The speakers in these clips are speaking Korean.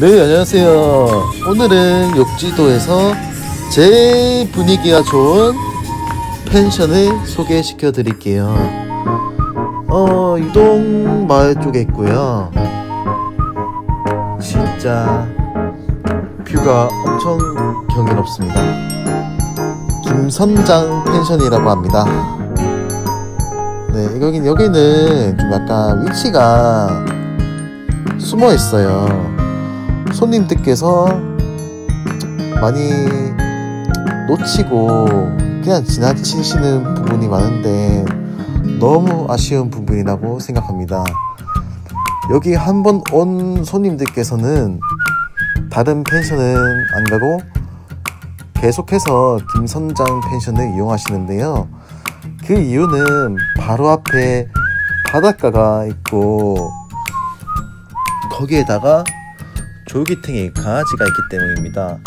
네, 안녕하세요. 오늘은 욕지도에서 제일 분위기가 좋은 펜션을 소개시켜 드릴게요. 어, 이동 마을 쪽에 있고요. 진짜 뷰가 엄청 경이롭습니다. 김선장 펜션이라고 합니다. 네, 여긴, 여기는 좀 약간 위치가 숨어 있어요. 손님들께서 많이 놓치고 그냥 지나치시는 부분이 많은데 너무 아쉬운 부분이라고 생각합니다. 여기 한 번 온 손님들께서는 다른 펜션은 안 가고 계속해서 김선장 펜션을 이용하시는데요. 그 이유는 바로 앞에 바닷가가 있고 거기에다가 졸기탱이 강아지가 있기 때문입니다.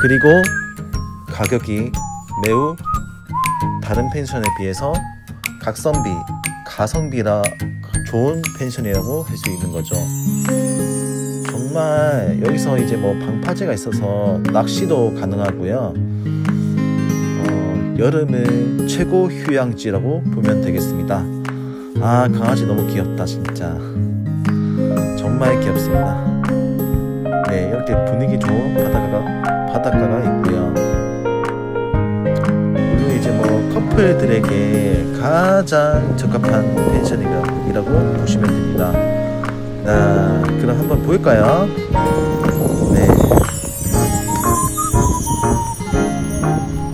그리고 가격이 매우 다른 펜션에 비해서 각성비, 가성비라 좋은 펜션이라고 할 수 있는 거죠. 정말 여기서 이제 뭐 방파제가 있어서 낚시도 가능하고요. 어, 여름은 최고 휴양지라고 보면 되겠습니다. 아 강아지 너무 귀엽다 진짜. 정말 귀엽습니다. 네, 이렇게 분위기 좋은 바닷가가, 바닷가가 있고요. 물론 이제 뭐 커플들에게 가장 적합한 펜션이라고 보시면 됩니다. 자, 그럼 한번 볼까요? 네.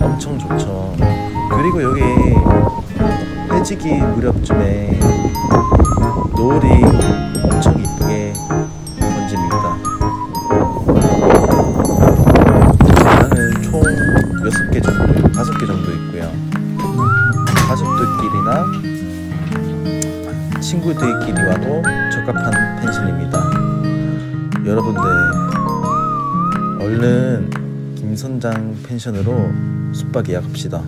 엄청 좋죠. 그리고 여기 해지기 무렵쯤에 노을이 엄청 이쁘게 가족들끼리나 친구들끼리 와도 적합한 펜션입니다. 여러분들, 얼른 김선장 펜션으로 숙박 예약합시다.